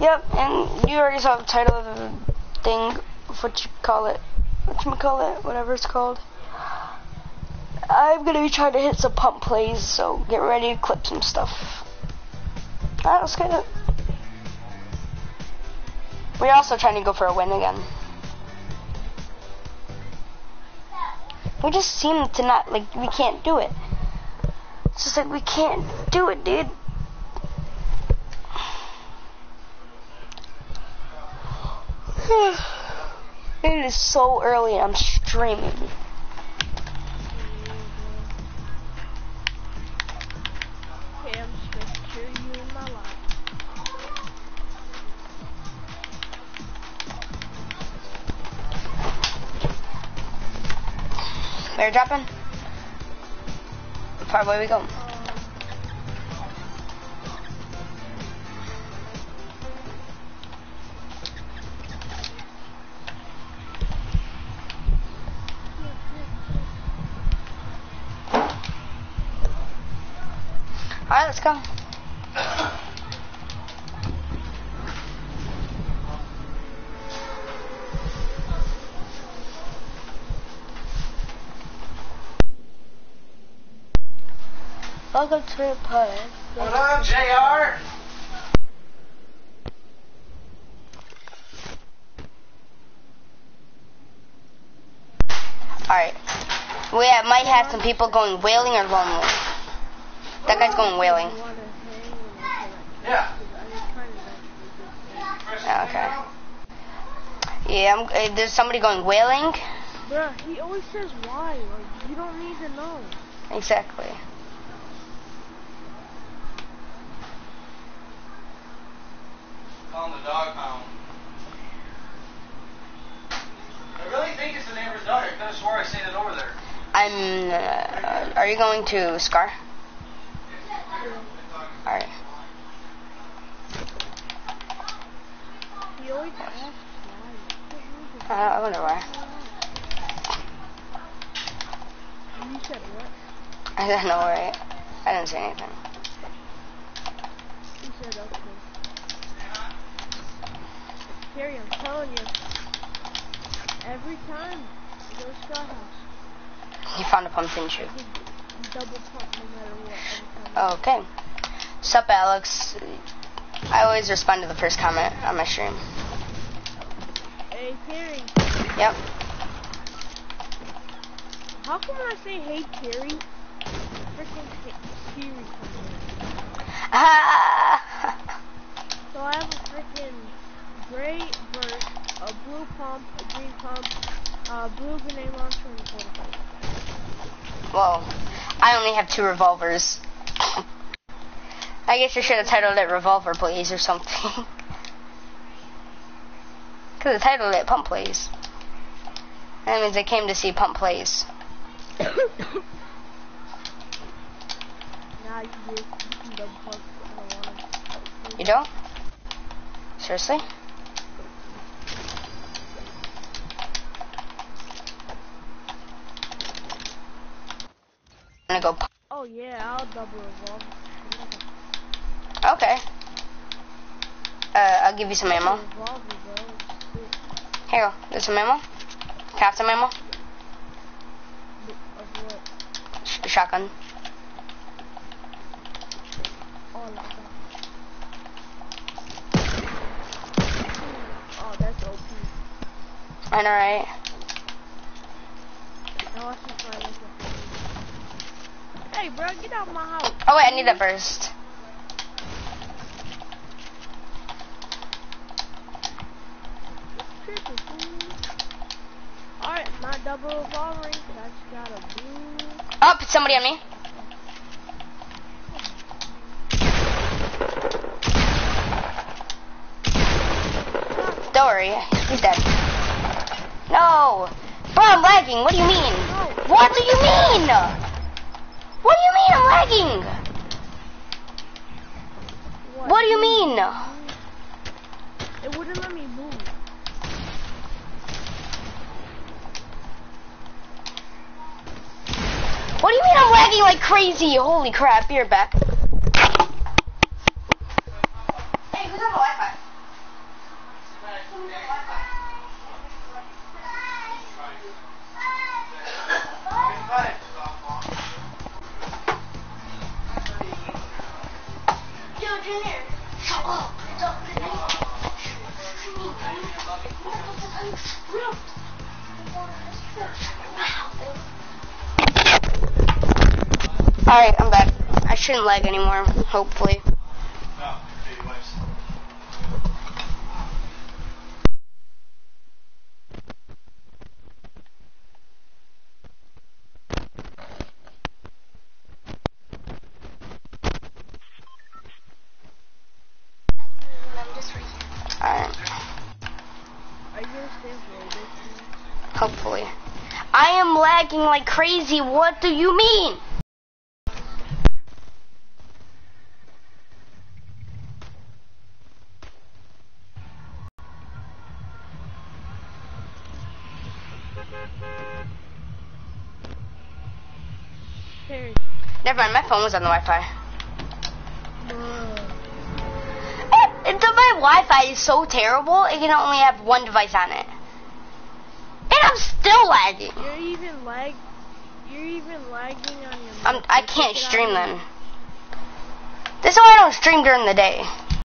Yep, and you already saw the title of the thing, what you call it, what you call it, whatever it's called. I'm gonna be trying to hit some pump plays, so get ready to clip some stuff. Alright, let's get it. We're also trying to go for a win again. We just seem to not, like, we can't do it. It's just like, we can't do it, dude. it is so early I'm streaming. They're dropping. Far away we go. Alright, let's go. Welcome to the party. What up, JR? Alright. We have, might have some people going Wailing or lonely. That guy's going Wailing. you wanna hang and I feel like- Yeah. I was trying to like, Yeah, okay. Yeah, I'm, uh, there's somebody going Wailing. Bruh, he always says why. Like, you don't need to know. Exactly. Call him the dog pound. I really think it's the neighbor's daughter. I could have swore I seen it over there. I'm. Uh, are you going to Scar? To Uh, I wonder why. You said what? I don't know, right? I didn't say anything. He said okay. Carrie, I'm telling you. Every time I go to Star House, You found a pump, didn't you? I get double pump no matter what. Okay. Sup, Alex? I always respond to the first comment on my stream. Hey, Terry. Yep. How come I say hey, Terry? freaking hey, comes? Ah! So I have a freaking gray burst, a blue pump, a green pump, a blue grenade launcher, and a fortified. Whoa. I only have two revolvers. I guess you should have titled it Revolver Blaze or something. Because the titled it Pump Plays. That means I came to see Pump Plays. You do. You can double pump. I don't want it. You don't? Seriously? I'm gonna go. Oh yeah, I'll double revolve. Okay. Uh, I'll give you some ammo. Here, there's some ammo. Have some ammo? Of what? Sh- shotgun. Like that. That's OP. I know, right? Now watch me try this one. Hey, bro, get out of my house. Oh wait, I need that burst. Tripping, fool. Alright, not double revolvering, I just got a blue. Oh, somebody on me. Don't worry, he's dead. No! Bro, I'm lagging, what do you mean? What do you mean? I'm lagging like crazy. Holy crap, you're back. Hey, who's on the Wi-Fi? Wow. Alright, I'm back. I shouldn't lag anymore, hopefully. Alright, hopefully. I am lagging like crazy. What do you mean? Terry. Never mind, my phone was on the Wi-Fi. Bruh. Eh, the- My Wi-Fi is so terrible, it can only have one device on it. And I'm still lagging. You're even lag. You're even lagging on your. I'm. I can't take it out stream of then. This is why I don't stream during the day.